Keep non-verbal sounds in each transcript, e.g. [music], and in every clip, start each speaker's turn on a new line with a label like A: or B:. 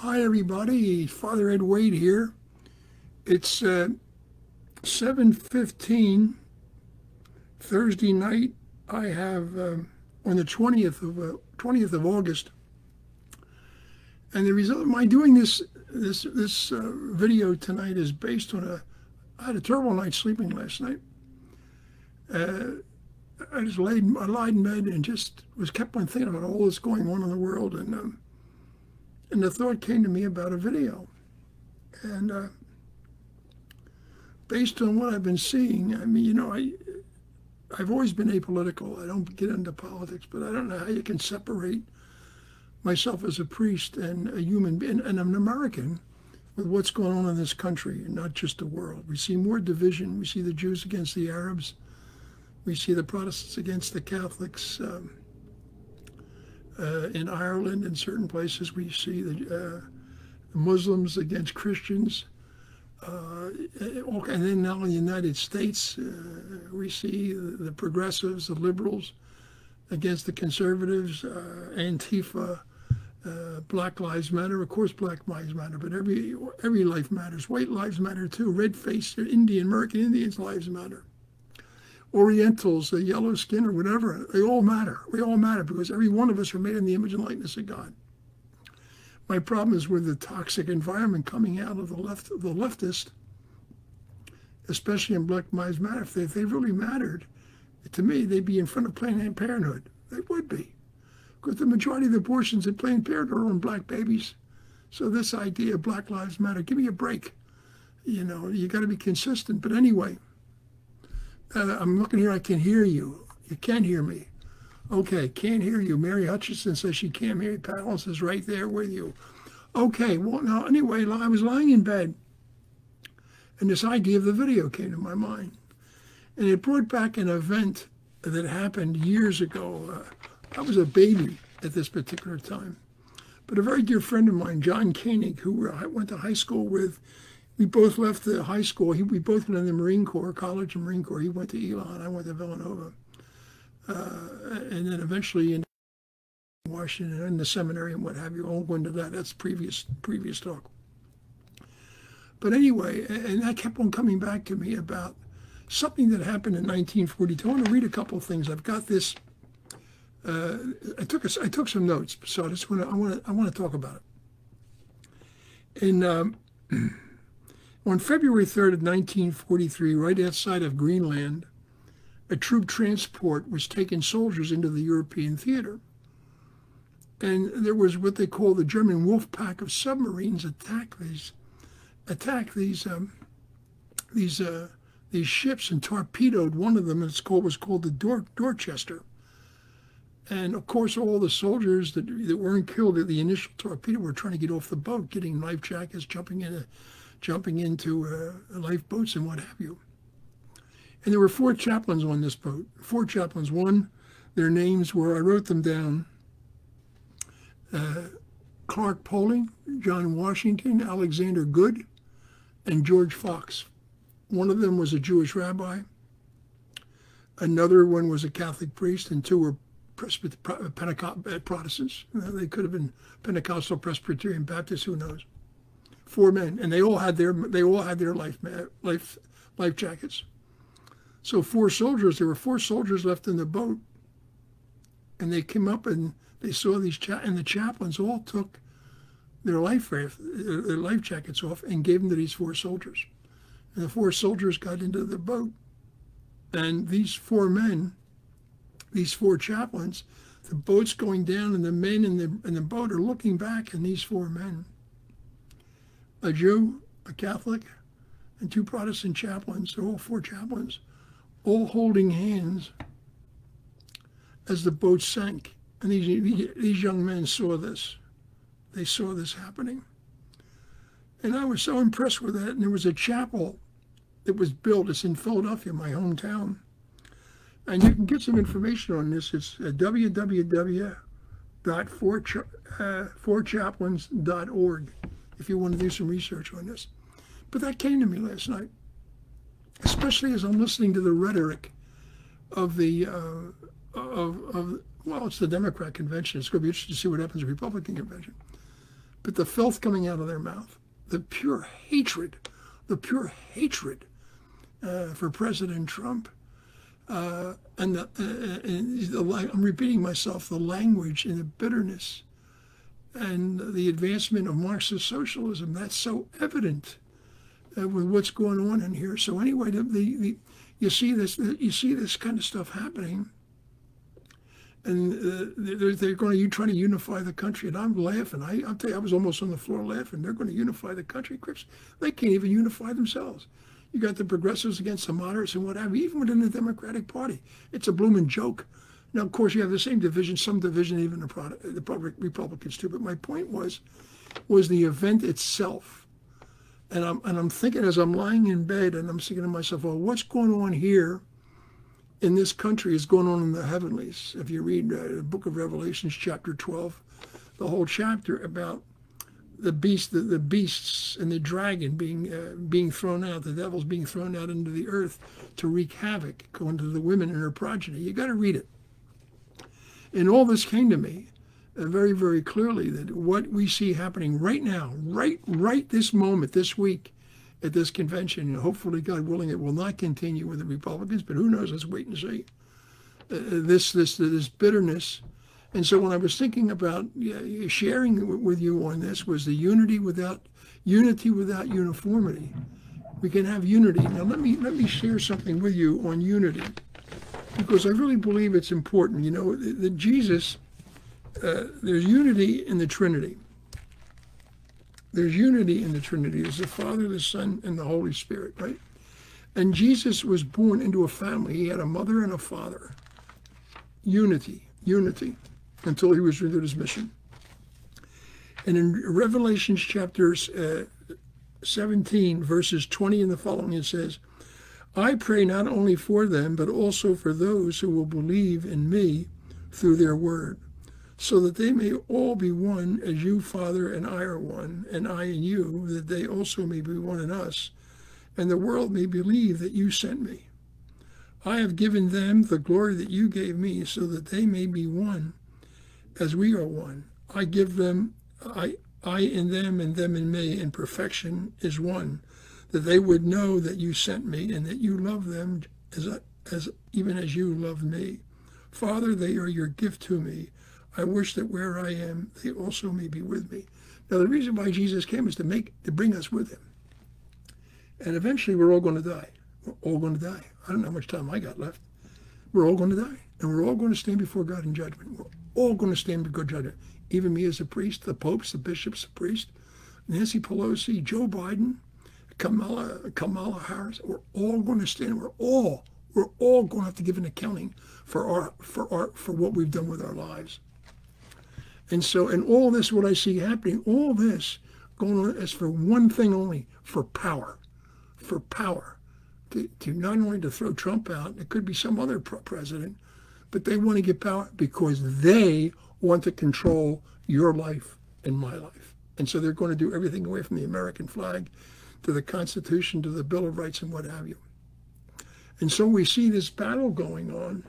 A: Hi, everybody. Father Ed Wade here. It's uh, 7.15 Thursday night. I have uh, on the 20th of uh, 20th of August. And the result of my doing this this this uh, video tonight is based on a I had a terrible night sleeping last night. Uh, I just laid I lied in bed and just was kept on thinking about all that's going on in the world and um, and the thought came to me about a video. And uh, based on what I've been seeing, I mean, you know, I, I've always been apolitical. I don't get into politics, but I don't know how you can separate myself as a priest and a human being and I'm an American with what's going on in this country and not just the world. We see more division. We see the Jews against the Arabs. We see the Protestants against the Catholics. Um, uh, in Ireland, in certain places, we see the, uh, Muslims against Christians. Uh, and then now in the United States, uh, we see the, the, progressives, the liberals against the conservatives, uh, Antifa, uh, Black Lives Matter. Of course, Black Lives Matter, but every every life matters. White lives matter too. Red faced Indian, American Indians' lives matter. Orientals, the yellow skin or whatever, they all matter. We all matter because every one of us are made in the image and likeness of God. My problem is with the toxic environment coming out of the left, the leftist, especially in Black Lives Matter. If they, if they really mattered, to me, they'd be in front of Planned Parenthood. They would be, because the majority of the abortions at Planned Parenthood are on black babies. So this idea of Black Lives Matter, give me a break. You know, you got to be consistent. But anyway, uh, I'm looking here. I can hear you. You can't hear me. Okay, can't hear you. Mary Hutchinson says she can't hear you. Palace is right there with you. Okay, well, now, anyway, I was lying in bed, and this idea of the video came to my mind. And it brought back an event that happened years ago. Uh, I was a baby at this particular time. But a very dear friend of mine, John Koenig, who I went to high school with, we both left the high school. He, we both went in the Marine Corps, college and Marine Corps. He went to Elon. I went to Villanova. Uh, and then eventually in Washington in the seminary and what have you. I won't go into that. That's previous previous talk. But anyway, and that kept on coming back to me about something that happened in 1942. I want to read a couple of things. I've got this. Uh, I took a, I took some notes, so I just want to I want to I want to talk about it. In um, [clears throat] On February 3rd of 1943, right outside of Greenland, a troop transport was taking soldiers into the European theater. And there was what they call the German wolf pack of submarines attack these attack these um, these uh, these ships and torpedoed one of them. It's called was called the Dor- Dorchester. And of course, all the soldiers that, that weren't killed at the initial torpedo were trying to get off the boat, getting life jackets, jumping into jumping into uh, lifeboats and what have you. And there were four chaplains on this boat. Four chaplains. One, their names were, I wrote them down, uh, Clark Poling, John Washington, Alexander Goode, and George Fox. One of them was a Jewish rabbi. Another one was a Catholic priest, and two were Pentecost uh, Protestants. They could have been Pentecostal, Presbyterian, Baptist, who knows four men, and they all had their they all had their life life life jackets. So four soldiers. There were four soldiers left in the boat, and they came up and they saw these cha- and the chaplains all took their life uh, their life jackets off and gave them to these four soldiers. And the four soldiers got into the boat, and these four men, these four chaplains, the boat's going down, and the men in the in the boat are looking back, and these four men a Jew, a Catholic, and two Protestant chaplains, all four chaplains, all holding hands as the boat sank. And these, these young men saw this. They saw this happening. And I was so impressed with that. And there was a chapel that was built. It's in Philadelphia, my hometown. And you can get some information on this. It's uh, www.fourchaplains.org if you want to do some research on this. But that came to me last night, especially as I'm listening to the rhetoric of the uh, of, of well, it's the Democrat convention. It's going to be interesting to see what happens at the Republican convention. but the filth coming out of their mouth, the pure hatred, the pure hatred uh, for President Trump. Uh, and, the, uh, and the, I'm repeating myself, the language and the bitterness and the advancement of Marxist socialism. That's so evident uh, with what's going on in here. So anyway, the, the, the you see this you see this kind of stuff happening, and uh, they're, they're going to try to unify the country. And I'm laughing. I, tell you, I was almost on the floor laughing. They're going to unify the country, Chris. They can't even unify themselves. You got the progressives against the moderates and what have you, even within the Democratic Party. It's a blooming joke. Now, of course, you have the same division, some division even the, product, the Republicans too. But my point was, was the event itself. And I'm and I'm thinking as I'm lying in bed and I'm thinking to myself, well, what's going on here in this country is going on in the heavenlies. If you read uh, the book of Revelations, chapter 12, the whole chapter about the beast, the, the beasts and the dragon being uh, being thrown out, the devils being thrown out into the earth to wreak havoc, going to the women and her progeny. You got to read it. And all this came to me uh, very, very clearly that what we see happening right now, right, right this moment, this week, at this convention, and hopefully, God willing, it will not continue with the Republicans. But who knows? Let's wait and see. Uh, this, this, this bitterness. And so, when I was thinking about uh, sharing with you on this, was the unity without unity without uniformity. We can have unity. Now, let me let me share something with you on unity because I really believe it's important. You know, that Jesus, uh, there's unity in the Trinity. There's unity in the Trinity. There's the Father, the Son, and the Holy Spirit, right? And Jesus was born into a family. He had a mother and a father. Unity, unity, until he was renewed his mission. And in Revelations chapters uh, 17, verses 20 and the following, it says, I pray not only for them, but also for those who will believe in me through their word, so that they may all be one as you, Father, and I are one, and I and you, that they also may be one in us, and the world may believe that you sent me. I have given them the glory that you gave me, so that they may be one as we are one. I give them, I, I in them, and them in me, and perfection is one that they would know that you sent me and that you love them as, as even as you love me. Father, they are your gift to me. I wish that where I am, they also may be with me. Now, the reason why Jesus came is to make to bring us with him. And eventually, we're all going to die. We're all going to die. I don't know how much time I got left. We're all going to die, and we're all going to stand before God in judgment. We're all going to stand before God judgment. Even me as a priest, the popes, the bishops, the priest, Nancy Pelosi, Joe Biden, Kamala, Kamala Harris, we're all going to stand. We're all, we're all going to have to give an accounting for our, for our, for what we've done with our lives. And so, and all this, what I see happening, all this going on is for one thing only, for power, for power. To, to not only to throw Trump out, it could be some other president, but they want to get power because they want to control your life and my life. And so they're going to do everything away from the American flag to the Constitution, to the Bill of Rights, and what have you. And so we see this battle going on,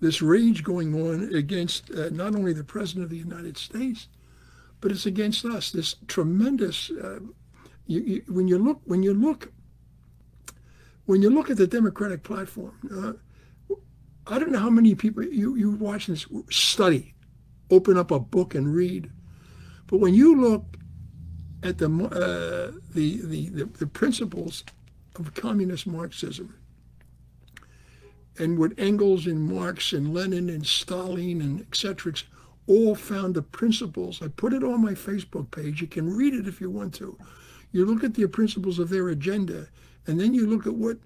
A: this rage going on against uh, not only the President of the United States, but it's against us. This tremendous. Uh, you, you, when you look, when you look, when you look at the Democratic platform, uh, I don't know how many people you you watch this study, open up a book and read, but when you look at the, uh, the, the, the, the principles of communist Marxism and what Engels and Marx and Lenin and Stalin and etc. all found the principles. I put it on my Facebook page. You can read it if you want to. You look at the principles of their agenda, and then you look at what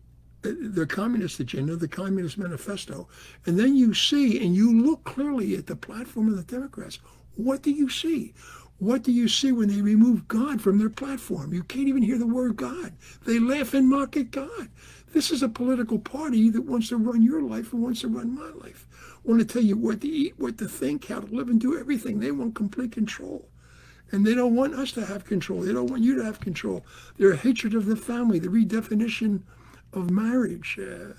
A: uh, the communist agenda, the communist manifesto, and then you see and you look clearly at the platform of the Democrats. What do you see? What do you see when they remove God from their platform? You can't even hear the word God. They laugh and mock at God. This is a political party that wants to run your life and wants to run my life. Want to tell you what to eat, what to think, how to live, and do everything. They want complete control. And they don't want us to have control. They don't want you to have control. Their hatred of the family, the redefinition of marriage, uh,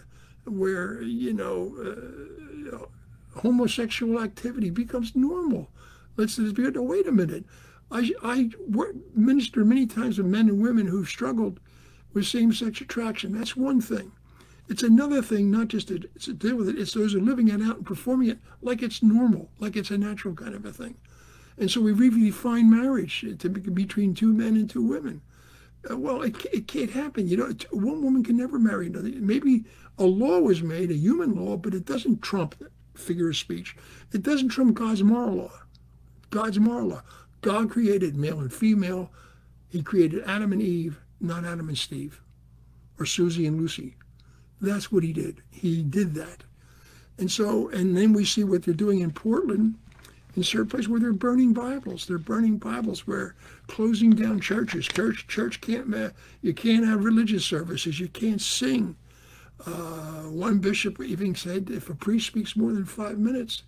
A: where, you know, uh, homosexual activity becomes normal Let's just be, no, wait a minute. I, I minister many times with men and women who've struggled with same-sex attraction. That's one thing. It's another thing, not just to, to, deal with it, it's those who are living it out and performing it like it's normal, like it's a natural kind of a thing. And so we redefine marriage to be between two men and two women. Uh, well, it, it can't happen. You know, one woman can never marry another. Maybe a law was made, a human law, but it doesn't trump figure of speech. It doesn't trump God's moral law. God's moral law. God created male and female. He created Adam and Eve, not Adam and Steve, or Susie and Lucy. That's what he did. He did that. And so, and then we see what they're doing in Portland, in certain places where they're burning Bibles. They're burning Bibles where closing down churches. Church, church can't, you can't have religious services. You can't sing. Uh, one bishop even said if a priest speaks more than five minutes,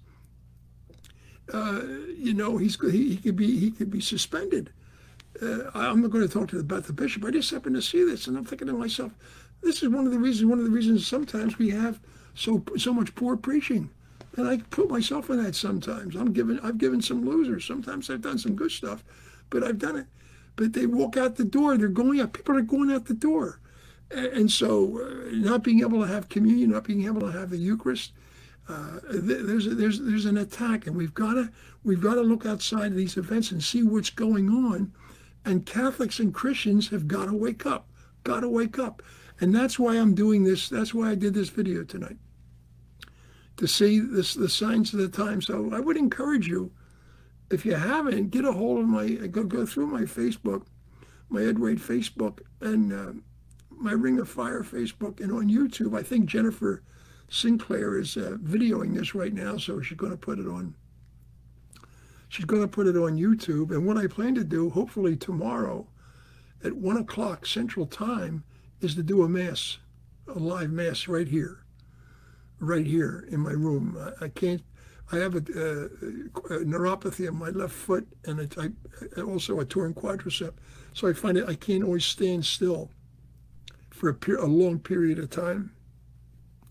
A: uh, you know, he's he, he, could be he could be suspended. Uh, I'm not going to talk to about the bishop. I just happened to see this, and I'm thinking to myself, this is one of the reasons. One of the reasons sometimes we have so so much poor preaching, and I put myself in that sometimes. I'm given I've given some losers. Sometimes I've done some good stuff, but I've done it. But they walk out the door. They're going out. People are going out the door, and so uh, not being able to have communion, not being able to have the Eucharist. Uh, there's there's there's an attack, and we've got to we've got to look outside of these events and see what's going on. And Catholics and Christians have got to wake up. Got to wake up. And that's why I'm doing this. That's why I did this video tonight. To see this, the signs of the time. So I would encourage you, if you haven't, get a hold of my, go, go through my Facebook, my Ed Wade Facebook, and uh, my Ring of Fire Facebook, and on YouTube. I think Jennifer Sinclair is uh, videoing this right now, so she's going to put it on. She's going to put it on YouTube. And what I plan to do, hopefully tomorrow, at one o'clock Central Time, is to do a mass, a live mass right here, right here in my room. I, I can't. I have a, uh, a, neuropathy on my left foot and a, also a torn quadricep, so I find it I can't always stand still for a, a long period of time.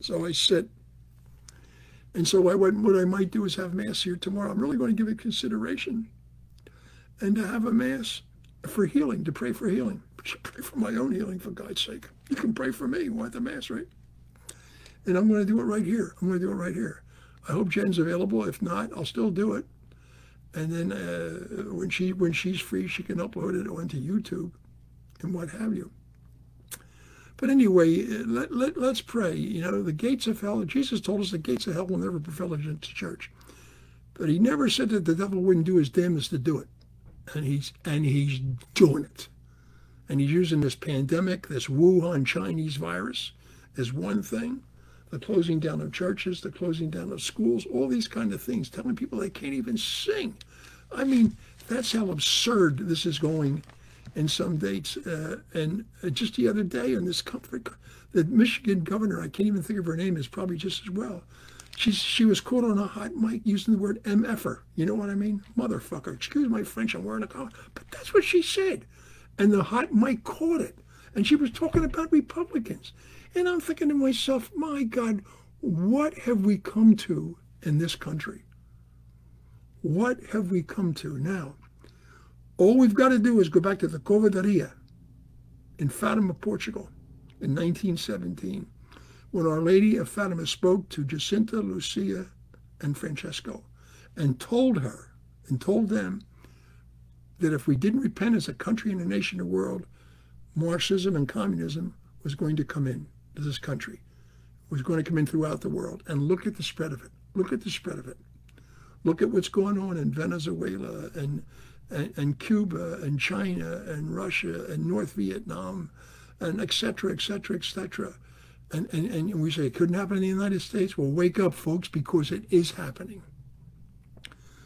A: So I sit. And so I, what, what I might do is have mass here tomorrow. I'm really going to give it consideration and to have a mass for healing, to pray for healing. [laughs] Pray for my own healing, for God's sake. You can pray for me. Want the mass, right? And I'm going to do it right here. I'm going to do it right here. I hope Jen's available. If not, I'll still do it. And then uh, when she when she's free, she can upload it onto YouTube and what have you. But anyway, uh, let, let, let's pray. You know, the gates of hell, Jesus told us the gates of hell will never prevail against the church. But he never said that the devil wouldn't do his damnedest to do it. And he's and he's doing it. And he's using this pandemic, this Wuhan Chinese virus, as one thing. The closing down of churches, the closing down of schools, all these kind of things, telling people they can't even sing. I mean, that's how absurd this is going in some dates. Uh, and uh, just the other day in this comfort, the Michigan governor, I can't even think of her name, is probably just as well. She's, she was caught on a hot mic using the word MFer. You know what I mean? Motherfucker. Excuse my French, I'm wearing a collar. But that's what she said and the hot mic caught it. And she was talking about Republicans. And I'm thinking to myself, my God, what have we come to in this country? What have we come to now? All we've got to do is go back to the Cova da Iria in Fatima, Portugal in 1917, when Our Lady of Fatima spoke to Jacinta, Lucia, and Francisco and told her and told them that if we didn't repent as a country and a nation and a world, Marxism and communism was going to come in to this country, was going to come in throughout the world. And look at the spread of it. Look at the spread of it. Look at what's going on in Venezuela and, and, and Cuba and China and Russia and North Vietnam and et cetera, et cetera, et cetera. And, and, and we say it couldn't happen in the United States. Well, wake up, folks, because it is happening.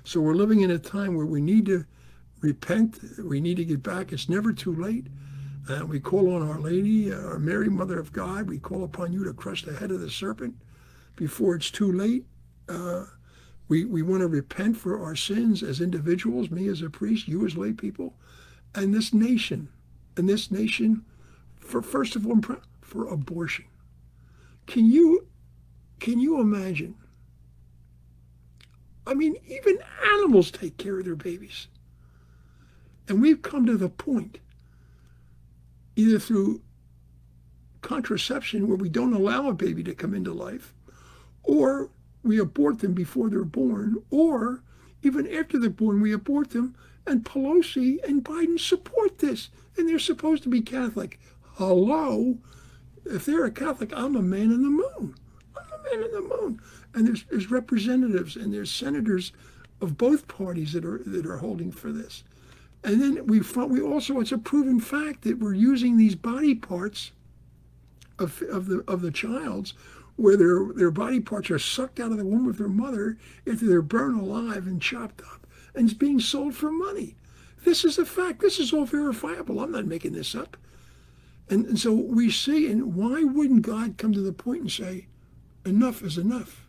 A: So we're living in a time where we need to repent. We need to get back. It's never too late. And we call on Our Lady, our Mary, Mother of God. We call upon you to crush the head of the serpent before it's too late. Uh, we, we want to repent for our sins as individuals, me as a priest, you as lay people, and this nation, and this nation, for first of all, for abortion. Can you, can you imagine? I mean, even animals take care of their babies. And we've come to the point, either through contraception where we don't allow a baby to come into life, or we abort them before they're born, or even after they're born, we abort them. And Pelosi and Biden support this, and they're supposed to be Catholic. Hello? If they're a Catholic, I'm a man in the moon. I'm a man in the moon. And there's, there's representatives and there's senators of both parties that are that are holding for this. And then we we also it's a proven fact that we're using these body parts of, of the of the child's where their their body parts are sucked out of the womb of their mother after they're burned alive and chopped up and it's being sold for money. This is a fact. This is all verifiable. I'm not making this up. And, and so we see, and why wouldn't God come to the point and say, enough is enough?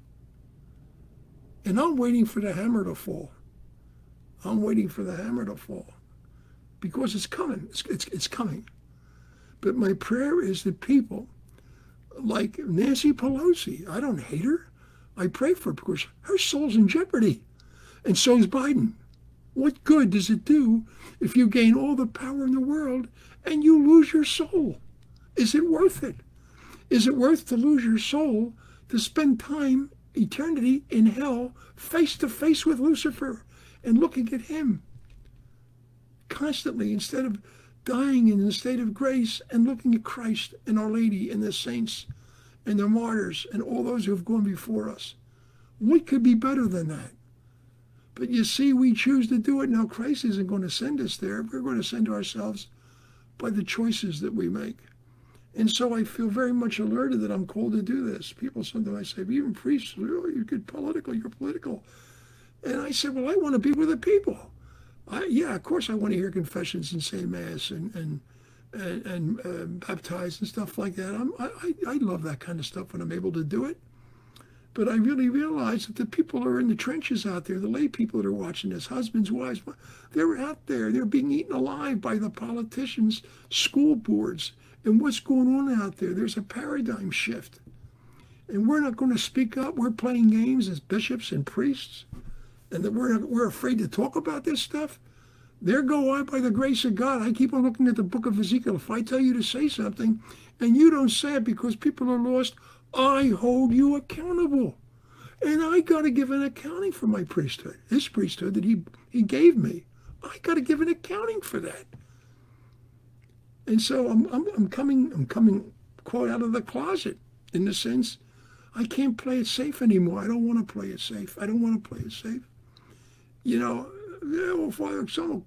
A: And I'm waiting for the hammer to fall. I'm waiting for the hammer to fall because it's coming. It's, it's, it's coming. But my prayer is that people like Nancy Pelosi, I don't hate her. I pray for her because her soul's in jeopardy. And so is Biden. What good does it do if you gain all the power in the world and you lose your soul? Is it worth it? Is it worth to lose your soul to spend time, eternity in hell, face to face with Lucifer and looking at him constantly instead of dying in the state of grace and looking at Christ and Our Lady and the saints and the martyrs and all those who have gone before us. What could be better than that? But you see, we choose to do it. Now, Christ isn't going to send us there. We're going to send ourselves by the choices that we make. And so I feel very much alerted that I'm called to do this. People sometimes say, even priests, you get political, you're political. And I said, well, I want to be with the people. I, yeah, of course I want to hear confessions and say mass and and and, and uh, baptize and stuff like that. I'm, I I love that kind of stuff when I'm able to do it. But I really realize that the people are in the trenches out there, the lay people that are watching this, husbands, wives, they're out there. They're being eaten alive by the politicians, school boards, and what's going on out there. There's a paradigm shift. And we're not going to speak up. We're playing games as bishops and priests and that we're, we're afraid to talk about this stuff, there go I by the grace of God. I keep on looking at the book of Ezekiel. If I tell you to say something and you don't say it because people are lost, I hold you accountable. And I got to give an accounting for my priesthood, his priesthood that he, he gave me. I got to give an accounting for that. And so I'm, I'm, I'm coming, I'm coming, quote, out of the closet in the sense I can't play it safe anymore. I don't want to play it safe. I don't want to play it safe you know, yeah, well, Father, some,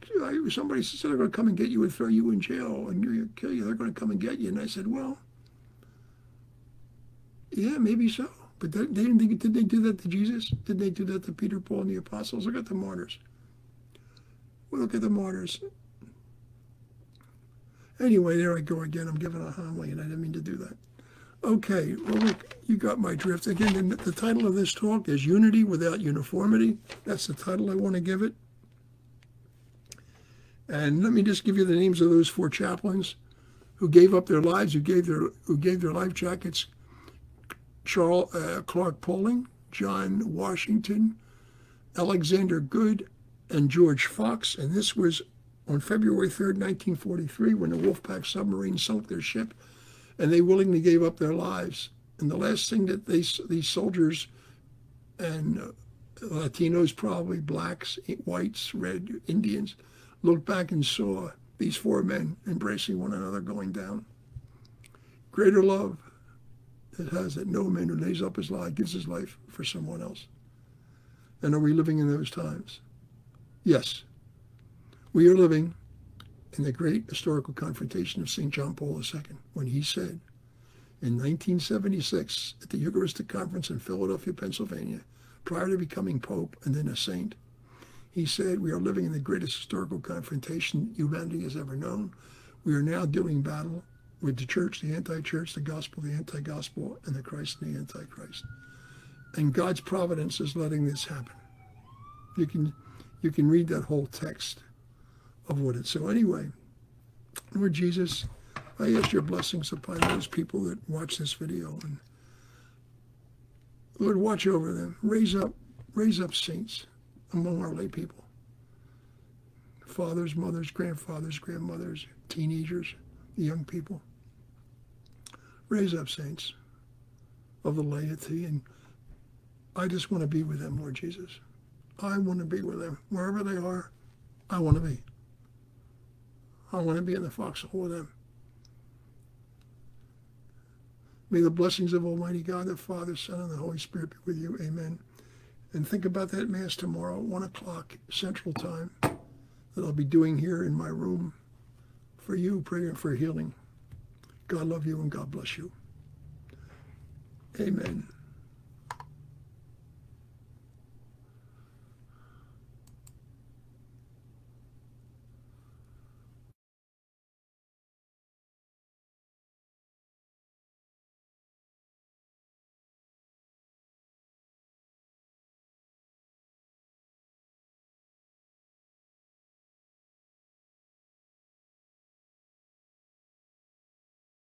A: somebody said they're going to come and get you and throw you in jail and kill you. They're going to come and get you. And I said, well, yeah, maybe so. But they didn't think, did they do that to Jesus? Did they do that to Peter, Paul, and the apostles? Look at the martyrs. Well, look at the martyrs. Anyway, there I go again. I'm giving a homily, and I didn't mean to do that. Okay, well, look, you got my drift. Again, the, title of this talk is Unity Without Uniformity. That's the title I want to give it. And let me just give you the names of those four chaplains who gave up their lives, who gave their who gave their life jackets. Charles uh, Clark Poling, John Washington, Alexander Goode, and George Fox. And this was on February 3rd, 1943, when the Wolfpack submarine sunk their ship and they willingly gave up their lives. And the last thing that they, these soldiers and uh, Latinos, probably blacks, whites, red, Indians, looked back and saw these four men embracing one another going down. Greater love it has that no man who lays up his life gives his life for someone else. And are we living in those times? Yes. We are living in the great historical confrontation of St. John Paul II when he said in 1976 at the Eucharistic Conference in Philadelphia, Pennsylvania, prior to becoming Pope and then a saint, he said, we are living in the greatest historical confrontation humanity has ever known. We are now doing battle with the church, the anti-church, the gospel, the anti-gospel, and the Christ and the antichrist. And God's providence is letting this happen. You can, you can read that whole text what it. So anyway, Lord Jesus, I ask your blessings upon those people that watch this video. And Lord, watch over them. Raise up, raise up saints among our lay people. fathers, mothers, grandfathers, grandmothers, teenagers, young people. Raise up saints of the laity, and I just want to be with them, Lord Jesus. I want to be with them. Wherever they are, I want to be. I want to be in the foxhole with them. May the blessings of Almighty God, the Father, Son, and the Holy Spirit be with you. Amen. And think about that Mass tomorrow 1 o'clock Central Time that I'll be doing here in my room for you, praying for healing. God love you and God bless you. Amen.